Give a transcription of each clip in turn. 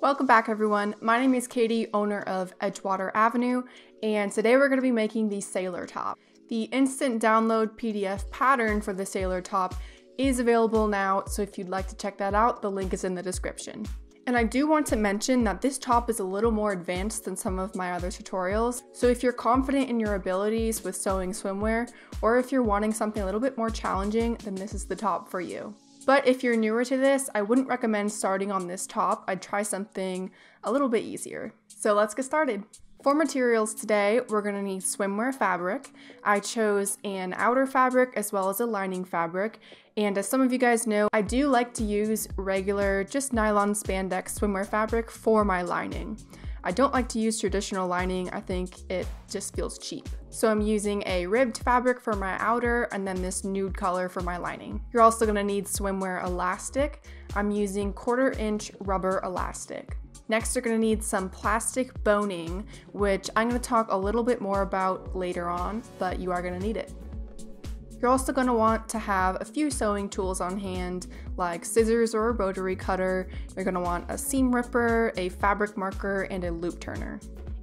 Welcome back everyone. My name is Katie, owner of Edgewater Avenue, and today we're going to be making the sailor top. The instant download PDF pattern for the sailor top is available now, so if you'd like to check that out, the link is in the description. And I do want to mention that this top is a little more advanced than some of my other tutorials, so if you're confident in your abilities with sewing swimwear, or if you're wanting something a little bit more challenging, then this is the top for you. But if you're newer to this, I wouldn't recommend starting on this top. I'd try something a little bit easier. So let's get started. For materials today, we're going to need swimwear fabric. I chose an outer fabric as well as a lining fabric. And as some of you guys know, I do like to use regular, just nylon spandex swimwear fabric for my lining. I don't like to use traditional lining, I think it just feels cheap. So I'm using a ribbed fabric for my outer and then this nude color for my lining. You're also gonna need swimwear elastic. I'm using quarter inch rubber elastic. Next, you're gonna need some plastic boning, which I'm gonna talk a little bit more about later on, but you are gonna need it. You're also going to want to have a few sewing tools on hand, like scissors or a rotary cutter. You're going to want a seam ripper, a fabric marker, and a loop turner.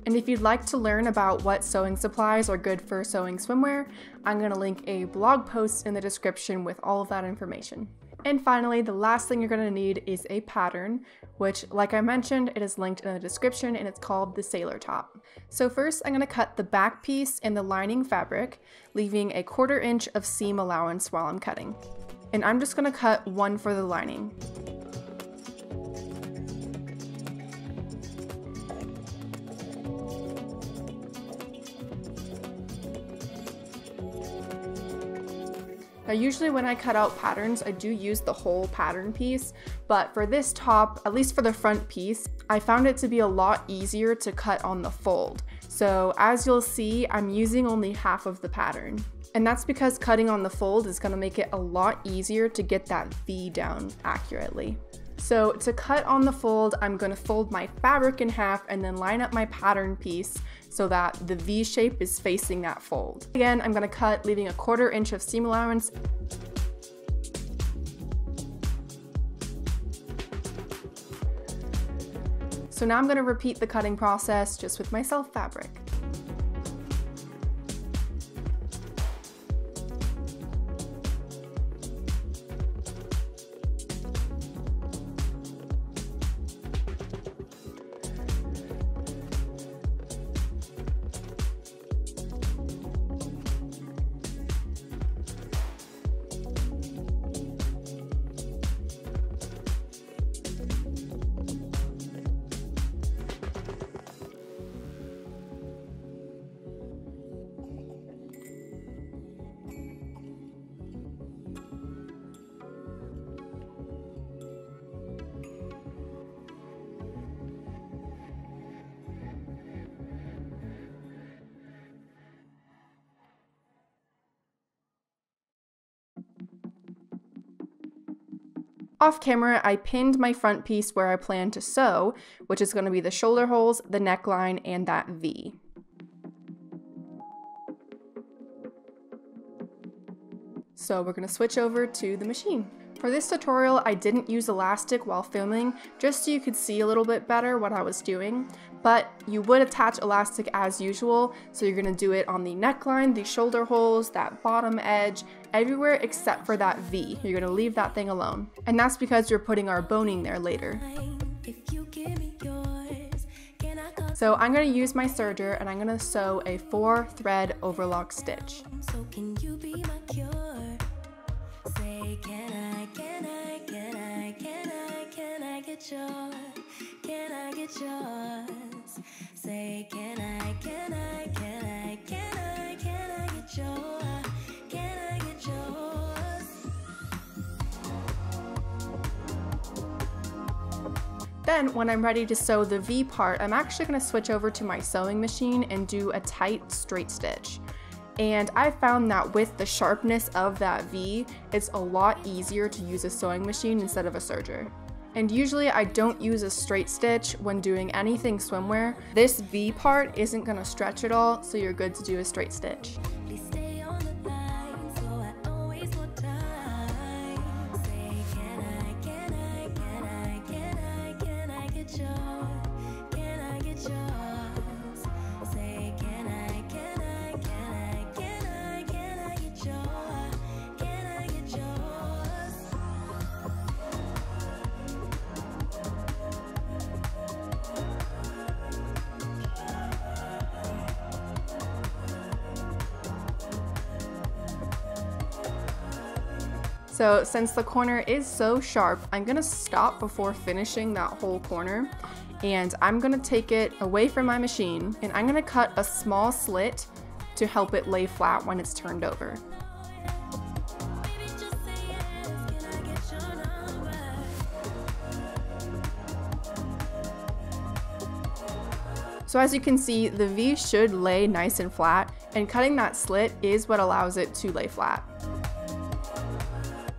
And if you'd like to learn about what sewing supplies are good for sewing swimwear, I'm going to link a blog post in the description with all of that information. And finally, the last thing you're going to need is a pattern, which, like I mentioned, it is linked in the description and it's called the sailor top. So first, I'm going to cut the back piece and the lining fabric, leaving a quarter inch of seam allowance while I'm cutting. And I'm just going to cut one for the lining. Now usually when I cut out patterns, I do use the whole pattern piece, but for this top, at least for the front piece, I found it to be a lot easier to cut on the fold. So as you'll see, I'm using only half of the pattern. And that's because cutting on the fold is gonna make it a lot easier to get that V down accurately. So to cut on the fold, I'm gonna fold my fabric in half and then line up my pattern piece so that the V shape is facing that fold. Again, I'm gonna cut leaving a quarter inch of seam allowance So now I'm going to repeat the cutting process just with my self fabric. Off camera, I pinned my front piece where I plan to sew, which is going to be the shoulder holes, the neckline, and that V. So we're going to switch over to the machine. For this tutorial, I didn't use elastic while filming, just so you could see a little bit better what I was doing, but you would attach elastic as usual, so you're gonna do it on the neckline, the shoulder holes, that bottom edge, everywhere except for that V. You're gonna leave that thing alone. And that's because you're putting our boning there later. So I'm going to use my serger and I'm going to sew a four thread overlock stitch. So Then when I'm ready to sew the V part, I'm actually going to switch over to my sewing machine and do a tight straight stitch. And I found that with the sharpness of that V, it's a lot easier to use a sewing machine instead of a serger. And usually I don't use a straight stitch when doing anything swimwear. This V part isn't gonna stretch at all, so you're good to do a straight stitch. So since the corner is so sharp, I'm gonna stop before finishing that whole corner and I'm gonna take it away from my machine and I'm gonna cut a small slit to help it lay flat when it's turned over. So as you can see, the V should lay nice and flat, and cutting that slit is what allows it to lay flat.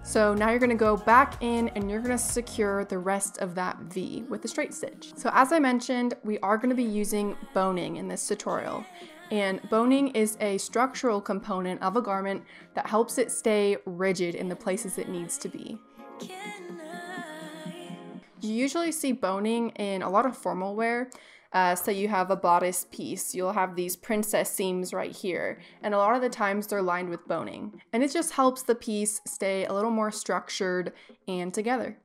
So now you're gonna go back in and you're gonna secure the rest of that V with a straight stitch. So as I mentioned, we are gonna be using boning in this tutorial. And boning is a structural component of a garment that helps it stay rigid in the places it needs to be. You usually see boning in a lot of formal wear, uh, so you have a bodice piece, you'll have these princess seams right here, and a lot of the times they're lined with boning. And it just helps the piece stay a little more structured and together.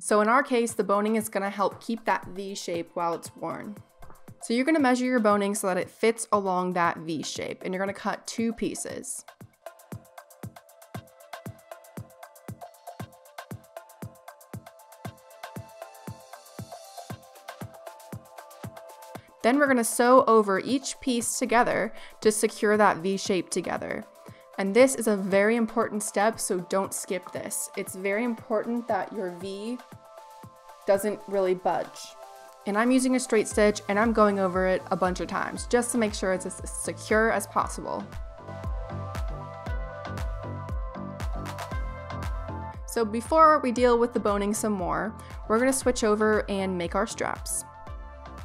So in our case, the boning is gonna help keep that V shape while it's worn. So you're gonna measure your boning so that it fits along that V shape, and you're gonna cut two pieces. Then we're gonna sew over each piece together to secure that V shape together. And this is a very important step, so don't skip this. It's very important that your V doesn't really budge. And I'm using a straight stitch and I'm going over it a bunch of times just to make sure it's as secure as possible. So before we deal with the boning some more, we're gonna switch over and make our straps.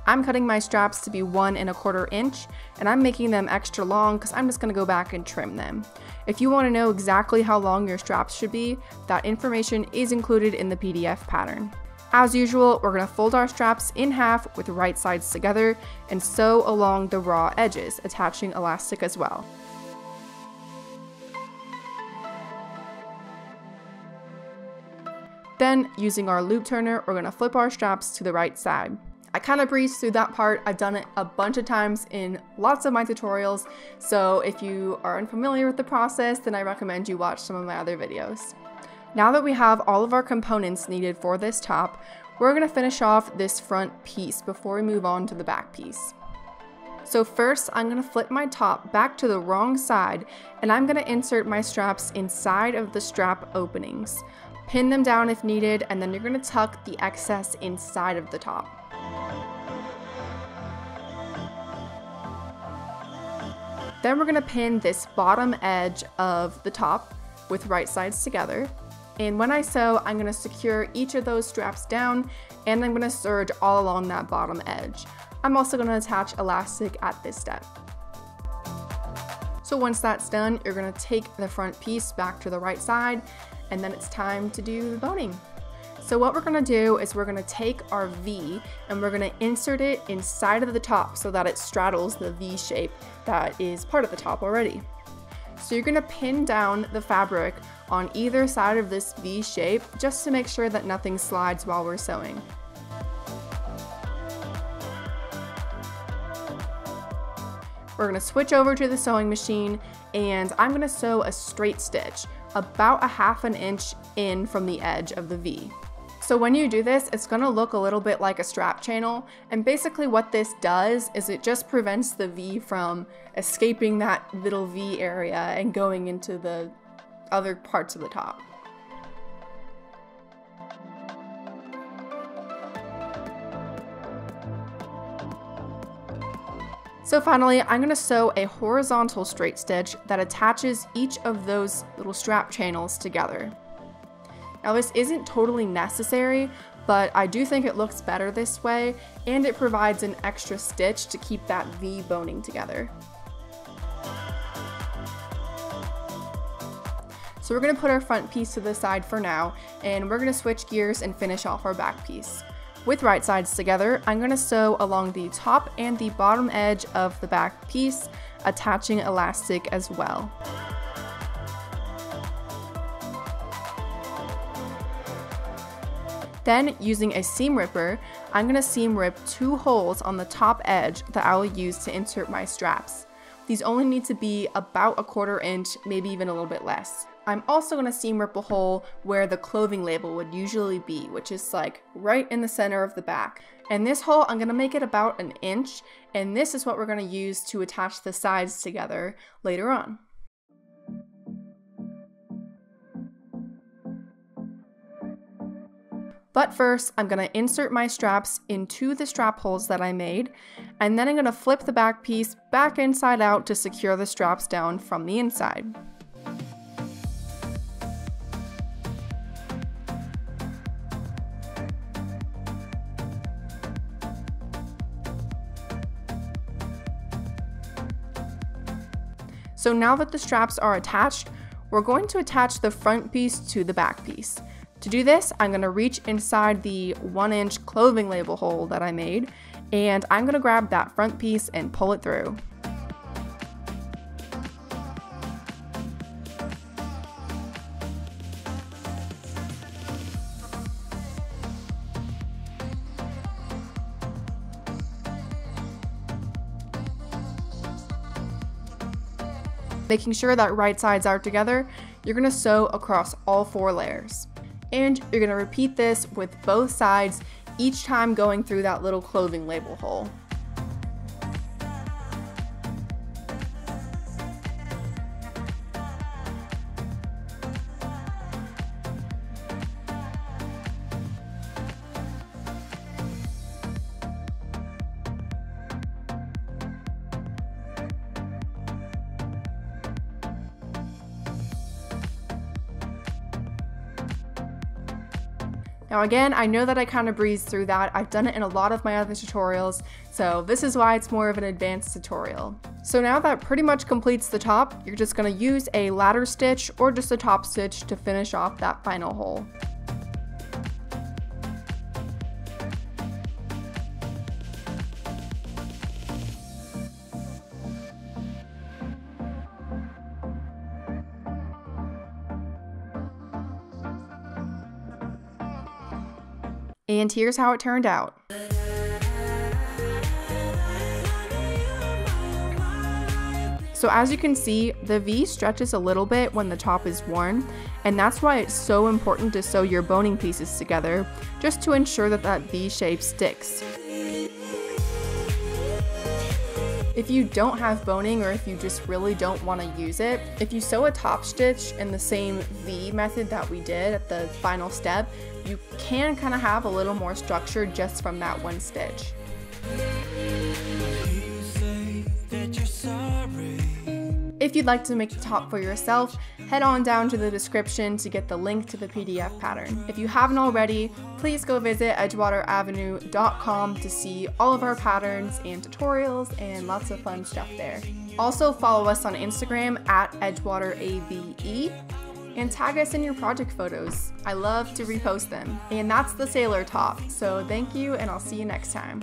I'm cutting my straps to be one and a quarter inch and I'm making them extra long because I'm just going to go back and trim them. If you want to know exactly how long your straps should be, that information is included in the PDF pattern. As usual, we're going to fold our straps in half with right sides together and sew along the raw edges, attaching elastic as well. Then, using our loop turner, we're going to flip our straps to the right side. I kind of breezed through that part. I've done it a bunch of times in lots of my tutorials, so if you are unfamiliar with the process, then I recommend you watch some of my other videos. Now that we have all of our components needed for this top, we're going to finish off this front piece before we move on to the back piece. So first, I'm going to flip my top back to the wrong side, and I'm going to insert my straps inside of the strap openings. Pin them down if needed, and then you're going to tuck the excess inside of the top. Then we're gonna pin this bottom edge of the top with right sides together. And when I sew, I'm gonna secure each of those straps down and I'm gonna serge all along that bottom edge. I'm also gonna attach elastic at this step. So once that's done, you're gonna take the front piece back to the right side and then it's time to do the boning. So what we're gonna do is we're gonna take our V and we're gonna insert it inside of the top so that it straddles the V shape that is part of the top already. So you're gonna pin down the fabric on either side of this V shape just to make sure that nothing slides while we're sewing. We're gonna switch over to the sewing machine and I'm gonna sew a straight stitch about a half an inch in from the edge of the V. So when you do this, it's gonna look a little bit like a strap channel. And basically what this does is it just prevents the V from escaping that little V area and going into the other parts of the top. So finally, I'm gonna sew a horizontal straight stitch that attaches each of those little strap channels together. Now this isn't totally necessary, but I do think it looks better this way, and it provides an extra stitch to keep that V boning together. So we're gonna put our front piece to the side for now, and we're gonna switch gears and finish off our back piece. With right sides together, I'm going to sew along the top and the bottom edge of the back piece, attaching elastic as well. Then, using a seam ripper, I'm going to seam rip two holes on the top edge that I will use to insert my straps. These only need to be about a quarter inch, maybe even a little bit less. I'm also going to seam rip a hole where the clothing label would usually be, which is like right in the center of the back. And this hole, I'm going to make it about an inch, and this is what we're going to use to attach the sides together later on. But first, I'm going to insert my straps into the strap holes that I made, and then I'm going to flip the back piece back inside out to secure the straps down from the inside. So now that the straps are attached, we're going to attach the front piece to the back piece. To do this, I'm going to reach inside the one inch clothing label hole that I made, and I'm going to grab that front piece and pull it through. Making sure that right sides are together, you're going to sew across all four layers. And you're to repeat this with both sides each time going through that little clothing label hole. Now again, I know that I kind of breezed through that. I've done it in a lot of my other tutorials, so this is why it's more of an advanced tutorial. So now that pretty much completes the top, you're just going to use a ladder stitch or just a top stitch to finish off that final hole. And here's how it turned out. So as you can see, the V stretches a little bit when the top is worn, and that's why it's so important to sew your boning pieces together, just to ensure that that V shape sticks. If you don't have boning or if you just really don't want to use it, if you sew a top stitch in the same V method that we did at the final step, you can kind of have a little more structure just from that one stitch. If you'd like to make the top for yourself, head on down to the description to get the link to the PDF pattern. If you haven't already, please go visit edgewateravenue.com to see all of our patterns and tutorials and lots of fun stuff there. Also follow us on Instagram at edgewaterave and tag us in your project photos. I love to repost them. And that's the sailor top. So thank you and I'll see you next time.